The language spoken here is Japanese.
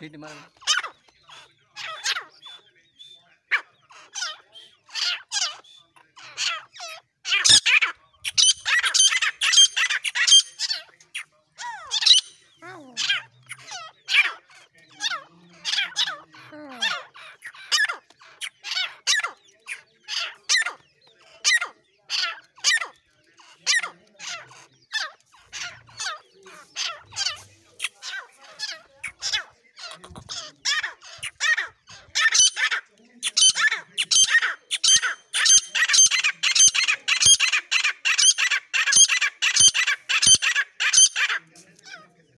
Sini malam.